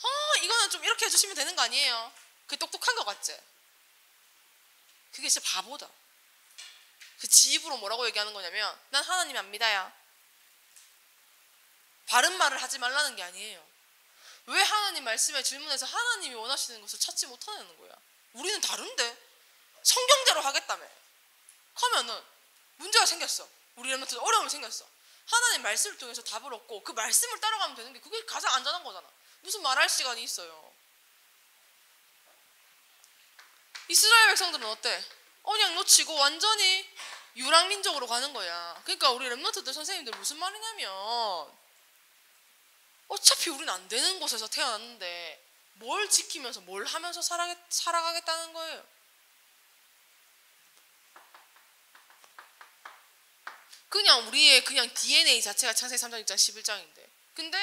아 이거는 좀 이렇게 해주시면 되는 거 아니에요? 그게 똑똑한 것 같지? 그게 진짜 바보다. 그 지 입으로 뭐라고 얘기하는 거냐면 난 하나님 안 믿어요. 바른 말을 하지 말라는 게 아니에요. 왜 하나님 말씀에 질문해서 하나님이 원하시는 것을 찾지 못하는 거야? 우리는 다른데 성경대로 하겠다며. 하면은 문제가 생겼어. 우리 랩런트 어려움이 생겼어. 하나님 말씀을 통해서 답을 얻고 그 말씀을 따라가면 되는 게 그게 가장 안전한 거잖아. 무슨 말할 시간이 있어요. 이스라엘 백성들은 어때? 언약 놓치고 완전히 유랑민족으로 가는 거야. 그러니까 우리 랩런트들 선생님들 무슨 말이냐면 어차피 우리는 안 되는 곳에서 태어났는데 뭘 지키면서 뭘 하면서 살아가겠다는 거예요. 그냥 우리의 그냥 DNA 자체가 창세기 3장 6장 11장인데 근데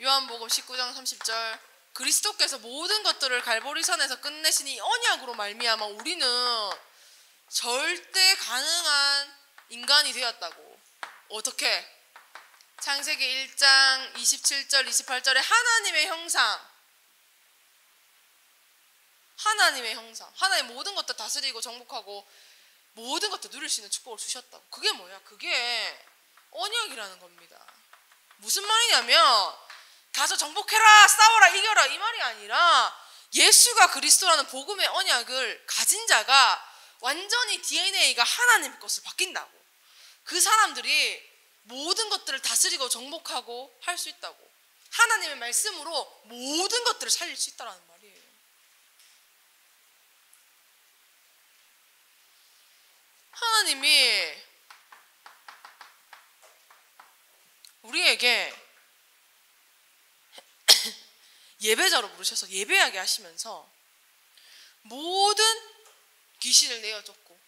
요한복음 19장 30절 그리스도께서 모든 것들을 갈보리산에서 끝내시니 언약으로 말미암아 우리는 절대 가능한 인간이 되었다고. 어떻게? 창세기 1장 27절 28절에 하나님의 형상 하나님의 형상 하나님 모든 것들 다스리고 정복하고 모든 것들 누릴 수 있는 축복을 주셨다고 그게 뭐야 그게 언약이라는 겁니다 무슨 말이냐면 가서 정복해라 싸워라 이겨라 이 말이 아니라 예수가 그리스도라는 복음의 언약을 가진 자가 완전히 DNA가 하나님 것을 바뀐다고 그 사람들이 모든 것들을 다스리고 정복하고 할 수 있다고. 하나님의 말씀으로 모든 것들을 살릴 수 있다라는 말이에요. 하나님이 우리에게 예배자로 부르셔서 예배하게 하시면서 모든 귀신을 내어줬고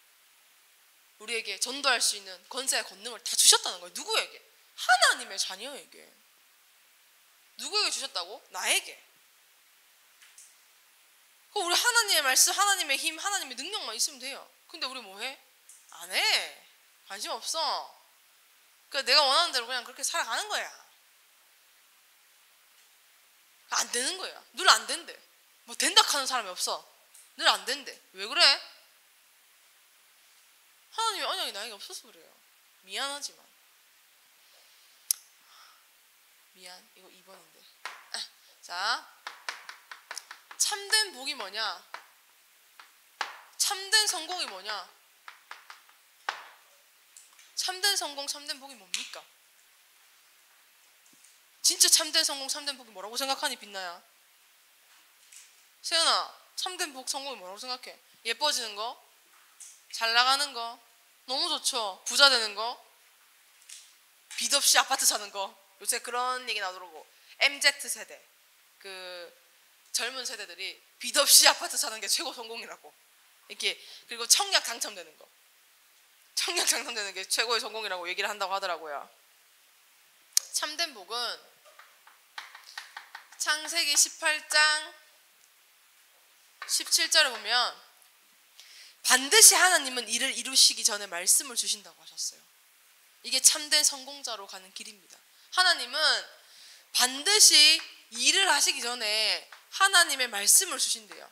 우리에게 전도할 수 있는 권세와 권능을 다 주셨다는 거예요. 누구에게? 하나님의 자녀에게. 누구에게 주셨다고? 나에게. 그 우리 하나님의 말씀, 하나님의 힘, 하나님의 능력만 있으면 돼요. 근데 우리 뭐 해? 안 해. 관심 없어. 그 내가 원하는 대로 그냥 그렇게 살아가는 거야. 안 되는 거야. 늘 안 된대. 뭐 된다 하는 사람이 없어. 늘 안 된대. 왜 그래? 하나님의 언약이 나에게 없어서 그래요. 미안하지만. 미안. 이거 2번인데. 자. 참된 복이 뭐냐? 참된 성공이 뭐냐? 참된 성공, 참된 복이 뭡니까? 진짜 참된 성공, 참된 복이 뭐라고 생각하니 빛나야? 세연아, 참된 복, 성공이 뭐라고 생각해? 예뻐지는 거? 잘 나가는 거 너무 좋죠. 부자 되는 거. 빚 없이 아파트 사는 거. 요새 그런 얘기 나오더라고. MZ 세대. 그 젊은 세대들이 빚 없이 아파트 사는 게 최고 성공이라고. 이렇게 그리고 청약 당첨되는 거. 청약 당첨되는 게 최고의 성공이라고 얘기를 한다고 하더라고요. 참된 복은 창세기 18장 17절에 보면 반드시 하나님은 이를 이루시기 전에 말씀을 주신다고 하셨어요. 이게 참된 성공자로 가는 길입니다. 하나님은 반드시 일을 하시기 전에 하나님의 말씀을 주신대요.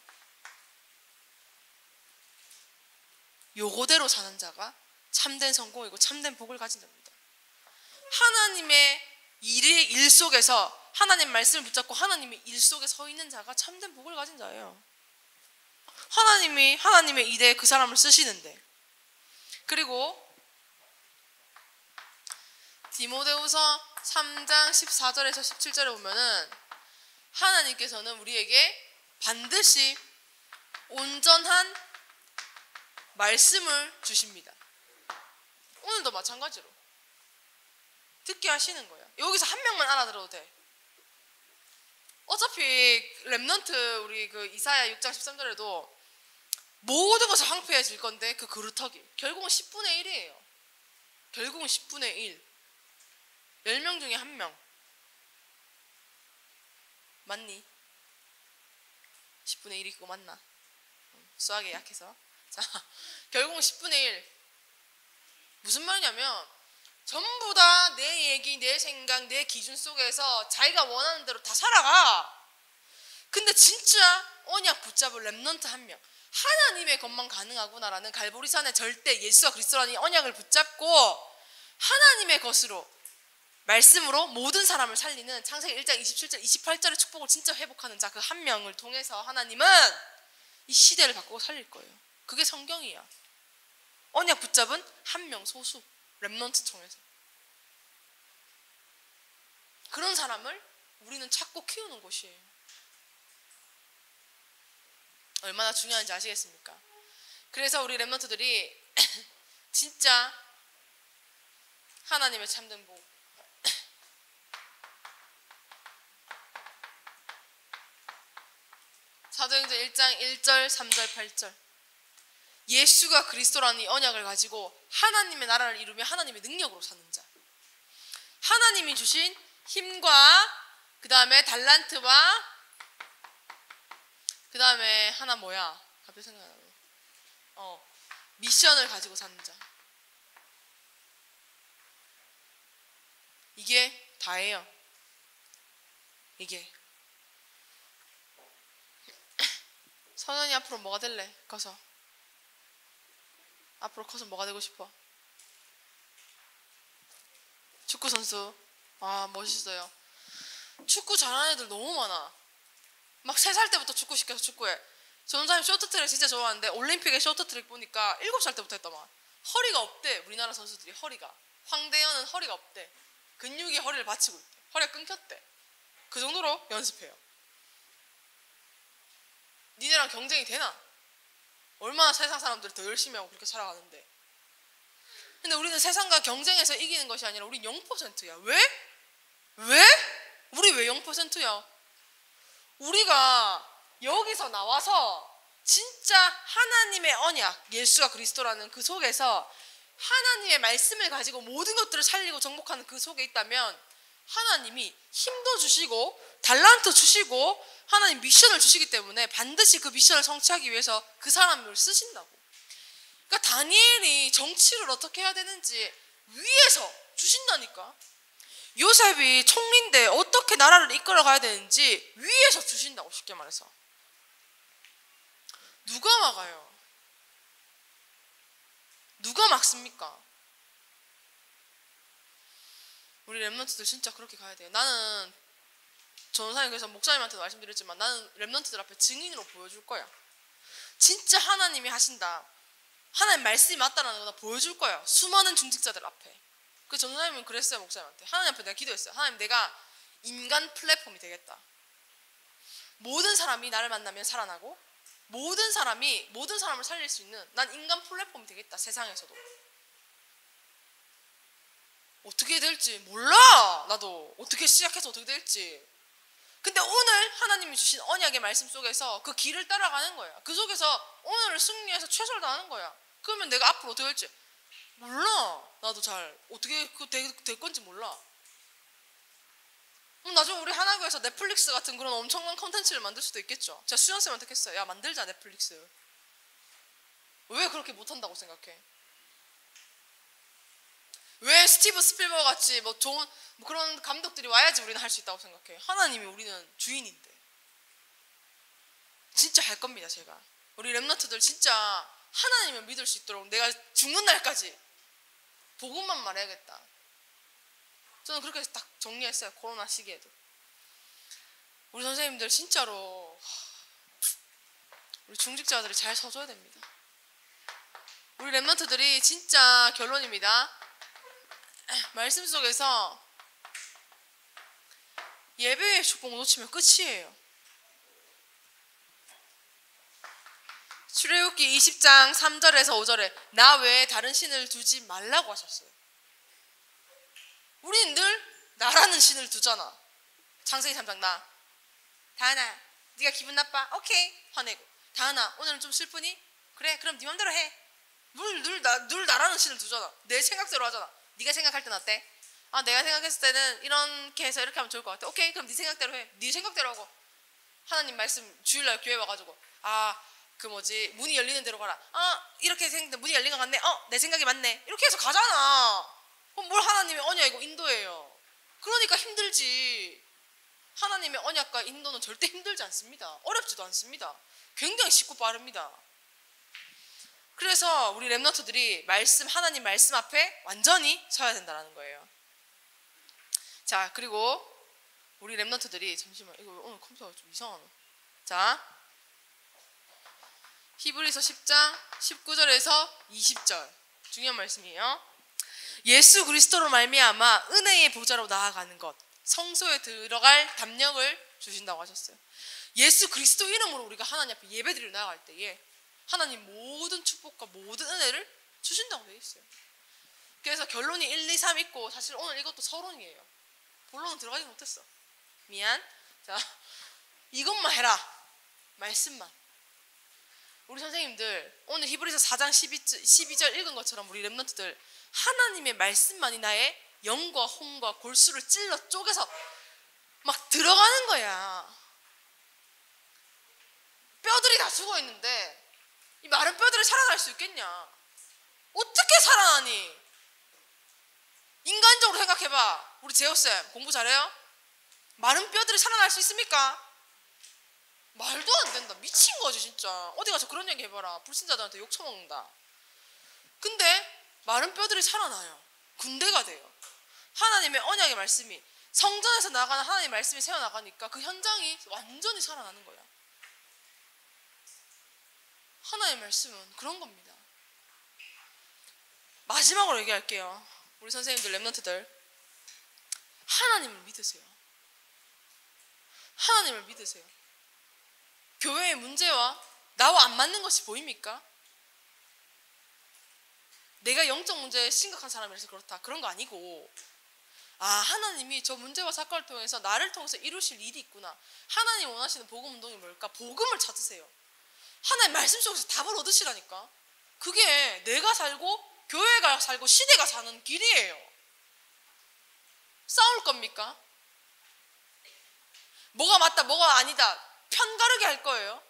요거대로 사는 자가 참된 성공이고 참된 복을 가진 자입니다. 하나님의 일의 일 속에서 하나님 말씀을 붙잡고 하나님의 일 속에 서 있는 자가 참된 복을 가진 자예요. 하나님이 하나님의 일에 그 사람을 쓰시는데 그리고 디모데후서 3장 14절에서 17절에 보면은 하나님께서는 우리에게 반드시 온전한 말씀을 주십니다. 오늘도 마찬가지로 듣게 하시는 거예요. 여기서 한 명만 알아들어도 돼. 어차피 Remnant 우리 그 이사야 6장 13절에도 모든 것을 황폐해질 건데 그 그루터기 결국은 10분의 1이에요. 결국은 10분의 1. 10명 중에 한 명. 맞니? 10분의 1이 그거 맞나? 수학에 약해서. 자, 결국은 10분의 1. 무슨 말이냐면 전부 다 내 얘기, 내 생각, 내 기준 속에서 자기가 원하는 대로 다 살아가. 근데 진짜 언약 붙잡을 Remnant 한 명. 하나님의 것만 가능하구나라는 갈보리산의 절대 예수와 그리스도라는 언약을 붙잡고 하나님의 것으로 말씀으로 모든 사람을 살리는 창세기 1장 27절 28절의 축복을 진짜 회복하는 자 그 한 명을 통해서 하나님은 이 시대를 바꾸고 살릴 거예요. 그게 성경이야. 언약 붙잡은 한 명 소수 렘넌트 청에서 그런 사람을 우리는 찾고 키우는 곳이에요. 얼마나 중요한지 아시겠습니까? 그래서 우리 랩런트들이 진짜 하나님의 참된 복 사도행전 1장 1절 3절 8절 예수가 그리스도라는 이 언약을 가지고 하나님의 나라를 이루며 하나님의 능력으로 사는 자 하나님이 주신 힘과 그 다음에 달란트와 그 다음에 하나 뭐야? 갑자기 생각나네. 어, 미션을 가지고 사는 자. 이게 다예요. 이게 선현이 앞으로 뭐가 될래? 커서 앞으로 커서 뭐가 되고 싶어? 축구 선수. 아 멋있어요. 축구 잘하는 애들 너무 많아. 막 세 살 때부터 축구 시켜서 축구해. 전사님 쇼트트랙 진짜 좋아하는데 올림픽에 쇼트트랙 보니까 일곱 살 때부터 했더만. 허리가 없대 우리나라 선수들이 허리가. 황대현은 허리가 없대. 근육이 허리를 받치고 있대. 허리가 끊겼대. 그 정도로 연습해요. 니네랑 경쟁이 되나? 얼마나 세상 사람들이 더 열심히 하고 그렇게 살아가는데. 근데 우리는 세상과 경쟁해서 이기는 것이 아니라 우린 0%야. 왜? 왜? 우리 왜 0%야? 우리가 여기서 나와서 진짜 하나님의 언약, 예수가 그리스도라는 그 속에서 하나님의 말씀을 가지고 모든 것들을 살리고 정복하는 그 속에 있다면 하나님이 힘도 주시고 달란트 주시고 하나님 미션을 주시기 때문에 반드시 그 미션을 성취하기 위해서 그 사람을 쓰신다고. 그러니까 다니엘이 정치를 어떻게 해야 되는지 위에서 주신다니까. 요셉이 총리인데 어떻게 나라를 이끌어 가야 되는지 위에서 주신다고 쉽게 말해서. 누가 막아요? 누가 막습니까? 우리 랩런트들 진짜 그렇게 가야 돼요. 나는 전사님 그래서 목사님한테도 말씀드렸지만 나는 랩런트들 앞에 증인으로 보여줄 거야. 진짜 하나님이 하신다. 하나님 말씀이 맞다라는 거 나 보여줄 거야. 수많은 중직자들 앞에. 그 전사님은 그랬어요 목사님한테. 하나님 앞에 내가 기도했어요. 하나님 내가 인간 플랫폼이 되겠다. 모든 사람이 나를 만나면 살아나고 모든 사람이 모든 사람을 살릴 수 있는 난 인간 플랫폼이 되겠다 세상에서도. 어떻게 될지 몰라. 나도 어떻게 시작해서 어떻게 될지. 근데 오늘 하나님이 주신 언약의 말씀 속에서 그 길을 따라가는 거야. 그 속에서 오늘을 승리해서 최선을 다하는 거야. 그러면 내가 앞으로 어떻게 될지 몰라. 나도 잘 어떻게 그 될, 될 건지 몰라. 그럼 나중에 우리 하나교에서 넷플릭스 같은 그런 엄청난 컨텐츠를 만들 수도 있겠죠. 제가 수연쌤한테 했어요. 야 만들자 넷플릭스. 왜 그렇게 못한다고 생각해? 왜 스티브 스필버 같이 뭐 좋은 뭐 그런 감독들이 와야지 우리는 할 수 있다고 생각해. 하나님이 우리는 주인인데. 진짜 할 겁니다, 제가. 우리 랩너트들 진짜 하나님을 믿을 수 있도록 내가 죽는 날까지 복음만 말해야겠다. 저는 그렇게 딱 정리했어요. 코로나 시기에도. 우리 선생님들 진짜로 우리 중직자들이 잘 서줘야 됩니다. 우리 랩런트들이 진짜 결론입니다. 말씀 속에서 예배의 축복 놓치면 끝이에요. 출애굽기 20장 3절에서 5절에 나 외에 다른 신을 두지 말라고 하셨어요. 우리는 늘 나라는 신을 두잖아. 창세기 3장 나. 다은아, 네가 기분 나빠? 오케이. 화내고. 다은아, 오늘은 좀 슬프니? 그래, 그럼 네 맘대로 해. 늘, 늘, 나, 늘 나라는 신을 두잖아. 내 생각대로 하잖아. 네가 생각할 땐 어때? 아, 내가 생각했을 때는 이렇게 해서 이렇게 하면 좋을 것 같아. 오케이, 그럼 네 생각대로 해. 네 생각대로 하고. 하나님 말씀 주일날 교회 와가지고 아, 그 뭐지 문이 열리는 대로 가라. 아, 이렇게 생각 문이 열린 것 같네. 어, 내 생각이 맞네. 이렇게 해서 가잖아. 그럼 뭘 하나님의 언약이고 인도예요. 그러니까 힘들지. 하나님의 언약과 인도는 절대 힘들지 않습니다. 어렵지도 않습니다. 굉장히 쉽고 빠릅니다. 그래서 우리 랩너트들이 말씀 하나님 말씀 앞에 완전히 서야 된다는 거예요. 자 그리고 우리 랩너트들이 잠시만 이거 오늘 컴퓨터가 좀 이상하네. 자 히브리서 10장 19절에서 20절 중요한 말씀이에요. 예수 그리스도로 말미암아 은혜의 보좌로 나아가는 것 성소에 들어갈 담력을 주신다고 하셨어요. 예수 그리스도 이름으로 우리가 하나님 앞에 예배드리러 나아갈 때에 하나님 모든 축복과 모든 은혜를 주신다고 되어 있어요. 그래서 결론이 1, 2, 3 있고 사실 오늘 이것도 서론이에요. 본론은 들어가지 못했어. 미안. 자, 이것만 해라. 말씀만. 우리 선생님들 오늘 히브리서 4장 12절, 12절 읽은 것처럼 우리 랩런트들 하나님의 말씀만이 나의 영과 홍과 골수를 찔러 쪼개서 막 들어가는 거야. 뼈들이 다 죽어 있는데 이 마른 뼈들이 살아날 수 있겠냐? 어떻게 살아나니? 인간적으로 생각해봐. 우리 재호쌤 공부 잘해요? 마른 뼈들이 살아날 수 있습니까? 말도 안 된다. 미친 거지 진짜. 어디 가서 그런 얘기 해봐라. 불신자들한테 욕 처먹는다. 근데 마른 뼈들이 살아나요. 군대가 돼요. 하나님의 언약의 말씀이 성전에서 나가는 하나님의 말씀이 새어나가니까 그 현장이 완전히 살아나는 거야. 하나님의 말씀은 그런 겁니다. 마지막으로 얘기할게요. 우리 선생님들, 랩런트들. 하나님을 믿으세요. 하나님을 믿으세요. 교회의 문제와 나와 안 맞는 것이 보입니까? 내가 영적 문제에 심각한 사람이라서 그렇다. 그런 거 아니고, 아, 하나님이 저 문제와 사건을 통해서 나를 통해서 이루실 일이 있구나. 하나님 원하시는 복음 운동이 뭘까? 복음을 찾으세요. 하나님 말씀 속에서 답을 얻으시라니까. 그게 내가 살고 교회가 살고 시대가 사는 길이에요. 싸울 겁니까? 뭐가 맞다, 뭐가 아니다. 편가르게 할 거예요.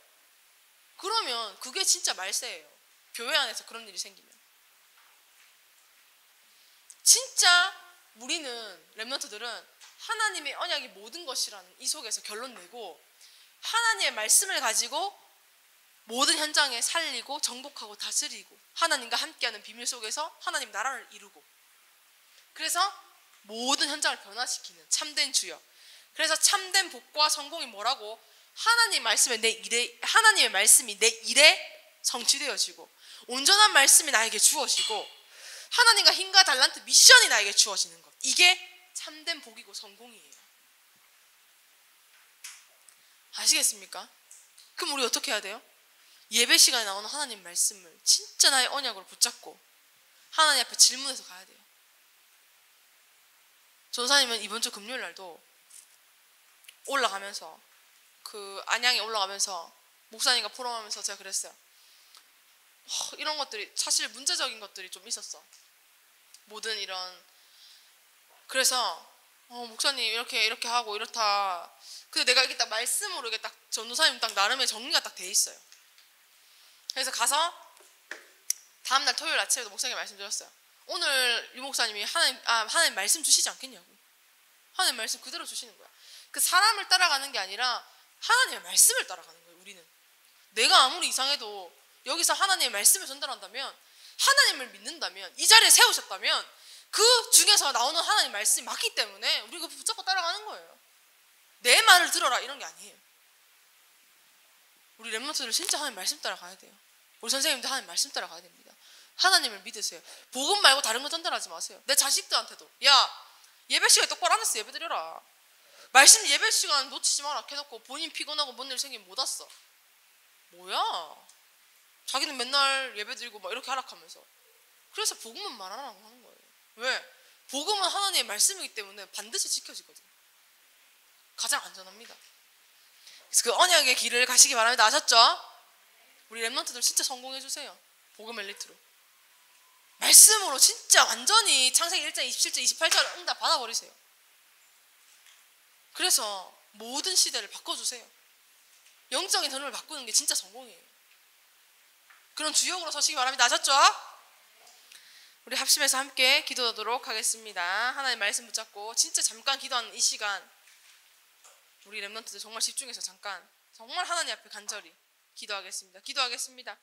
그러면 그게 진짜 말세예요. 교회 안에서 그런 일이 생기면. 진짜 우리는 랩런트들은 하나님의 언약이 모든 것이라는 이 속에서 결론 내고 하나님의 말씀을 가지고 모든 현장에 살리고 정복하고 다스리고 하나님과 함께하는 비밀 속에서 하나님 나라를 이루고. 그래서 모든 현장을 변화시키는 참된 주여. 그래서 참된 복과 성공이 뭐라고? 하나님 말씀에 내 일에 하나님의 말씀이 내 일에 성취되어지고 온전한 말씀이 나에게 주어지고 하나님과 힘과 달란트 미션이 나에게 주어지는 것. 이게 참된 복이고 성공이에요. 아시겠습니까? 그럼 우리 어떻게 해야 돼요? 예배 시간에 나오는 하나님 말씀을 진짜 나의 언약으로 붙잡고 하나님 앞에 질문해서 가야 돼요. 전사님은 이번 주 금요일 날도 올라가면서 그 안양에 올라가면서 목사님과 포럼하면서 제가 그랬어요. 허, 이런 것들이 사실 문제적인 것들이 좀 있었어. 모든 이런 그래서 어, 목사님 이렇게 이렇게 하고 이렇다. 근데 내가 이게 딱 말씀으로 이게 딱 전도사님 딱 나름의 정리가 딱 돼 있어요. 그래서 가서 다음날 토요일 아침에도 목사님께 말씀드렸어요. 오늘 유 목사님이 하나님, 아, 하나님 말씀 주시지 않겠냐고. 하나님 말씀 그대로 주시는 거야. 그 사람을 따라가는 게 아니라 하나님의 말씀을 따라가는 거예요, 우리는. 내가 아무리 이상해도 여기서 하나님의 말씀을 전달한다면, 하나님을 믿는다면, 이 자리에 세우셨다면, 그 중에서 나오는 하나님 말씀이 맞기 때문에 우리가 붙잡고 따라가는 거예요. 내 말을 들어라, 이런 게 아니에요. 우리 랩런트들 진짜 하나님 말씀 따라 가야 돼요. 우리 선생님도 하나님 말씀 따라 가야 됩니다. 하나님을 믿으세요. 복음 말고 다른 거 전달하지 마세요. 내 자식들한테도 야 예배 시간에 똑바로 앉아서 예배 드려라. 말씀 예배 시간 놓치지 마라. 해놓고 본인 피곤하고 뭔 일 생기면 못 왔어. 뭐야? 자기는 맨날 예배 드리고 막 이렇게 하락하면서. 그래서 복음은 말하라고 하는 거예요. 왜? 복음은 하나님의 말씀이기 때문에 반드시 지켜지거든. 가장 안전합니다. 그 언약의 길을 가시기 바랍니다. 아셨죠? 우리 랩런트들 진짜 성공해 주세요. 복음 엘리트로. 말씀으로 진짜 완전히 창세기 1장 27절 28절 응답 받아버리세요. 그래서 모든 시대를 바꿔주세요. 영적인 흐름을 바꾸는 게 진짜 성공이에요. 그런 주역으로 서시기 바랍니다. 아셨죠? 우리 합심해서 함께 기도하도록 하겠습니다. 하나님 말씀 붙잡고 진짜 잠깐 기도하는 이 시간 우리 랩런트들 정말 집중해서 잠깐 정말 하나님 앞에 간절히 기도하겠습니다. 기도하겠습니다.